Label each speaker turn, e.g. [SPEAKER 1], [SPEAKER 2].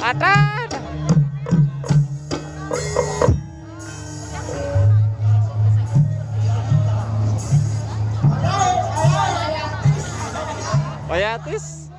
[SPEAKER 1] Ada. Oh Tis.